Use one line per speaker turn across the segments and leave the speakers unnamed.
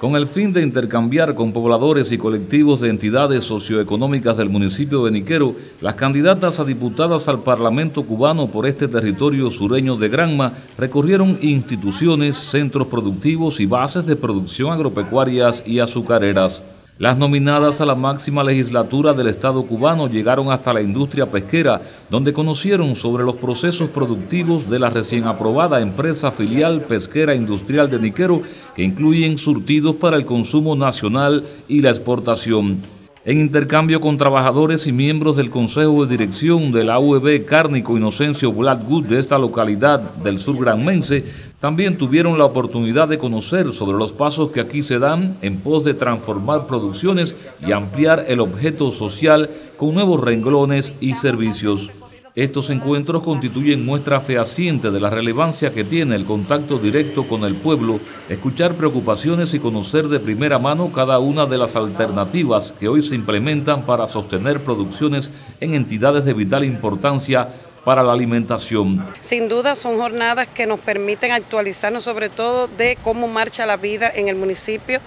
Con el fin de intercambiar con pobladores y colectivos de entidades socioeconómicas del municipio de Niquero, las candidatas a diputadas al Parlamento cubano por este territorio sureño de Granma recorrieron instituciones, centros productivos y bases de producción agropecuarias y azucareras. Las nominadas a la máxima legislatura del Estado cubano llegaron hasta la industria pesquera, donde conocieron sobre los procesos productivos de la recién aprobada empresa filial pesquera industrial de Niquero, que incluyen surtidos para el consumo nacional y la exportación. En intercambio con trabajadores y miembros del Consejo de Dirección de la UEB Cárnico Inocencio Blackwood de esta localidad del sur granmense, también tuvieron la oportunidad de conocer sobre los pasos que aquí se dan en pos de transformar producciones y ampliar el objeto social con nuevos renglones y servicios. Estos encuentros constituyen muestra fehaciente de la relevancia que tiene el contacto directo con el pueblo, escuchar preocupaciones y conocer de primera mano cada una de las alternativas que hoy se implementan para sostener producciones en entidades de vital importancia para la alimentación.
Sin duda son jornadas que nos permiten actualizarnos sobre todo de cómo marcha la vida en el municipio,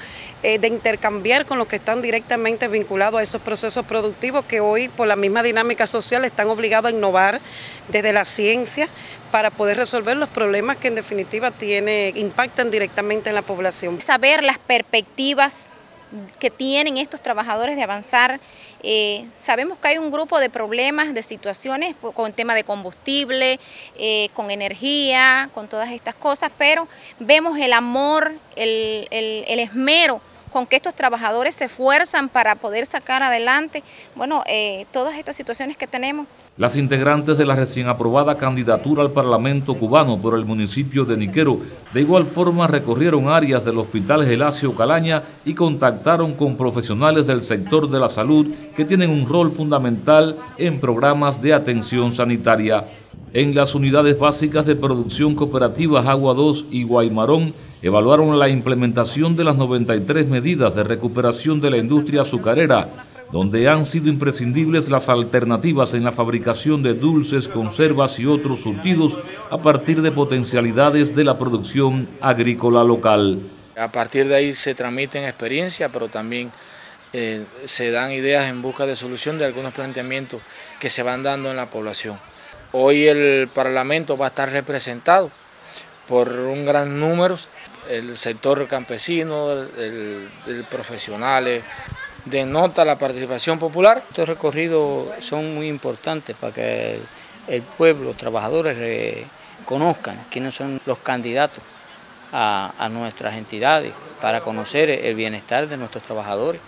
eh, de intercambiar con los que están directamente vinculados a esos procesos productivos que hoy por la misma dinámica social están obligados a innovar desde la ciencia para poder resolver los problemas que en definitiva tiene, impactan directamente en la población.
Saber las perspectivas que tienen estos trabajadores de avanzar. Eh, sabemos que hay un grupo de problemas, de situaciones con el tema de combustible, eh, con energía, con todas estas cosas, pero vemos el amor, el, el esmero con que estos trabajadores se esfuerzan para poder sacar adelante, bueno, eh, todas estas situaciones que tenemos.
Las integrantes de la recién aprobada candidatura al Parlamento cubano por el municipio de Niquero de igual forma recorrieron áreas del Hospital Gelacio Calaña y contactaron con profesionales del sector de la salud que tienen un rol fundamental en programas de atención sanitaria. En las unidades básicas de producción cooperativas Agua 2 y Guaymarón, evaluaron la implementación de las 93 medidas de recuperación de la industria azucarera, donde han sido imprescindibles las alternativas en la fabricación de dulces, conservas y otros surtidos a partir de potencialidades de la producción agrícola local.
A partir de ahí se transmiten experiencias, pero también eh, se dan ideas en busca de solución de algunos planteamientos que se van dando en la población. Hoy el Parlamento va a estar representado por un gran número el sector campesino, el, profesionales, denota la participación popular.
Estos recorridos son muy importantes para que el, pueblo, los trabajadores conozcan quiénes son los candidatos a, nuestras entidades para conocer el bienestar de nuestros trabajadores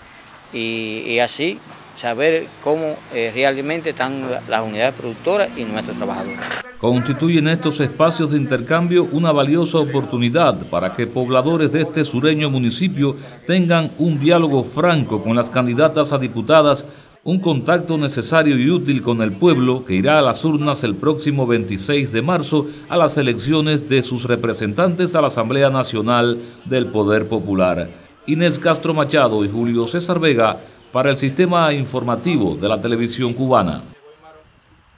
y así saber cómo eh, realmente están las unidades productoras y nuestros trabajadores.
Constituyen estos espacios de intercambio una valiosa oportunidad para que pobladores de este sureño municipio tengan un diálogo franco con las candidatas a diputadas, un contacto necesario y útil con el pueblo que irá a las urnas el próximo 26 de marzo a las elecciones de sus representantes a la Asamblea Nacional del Poder Popular. Inés Castro Machado y Julio César Vega para el sistema informativo de la televisión cubana.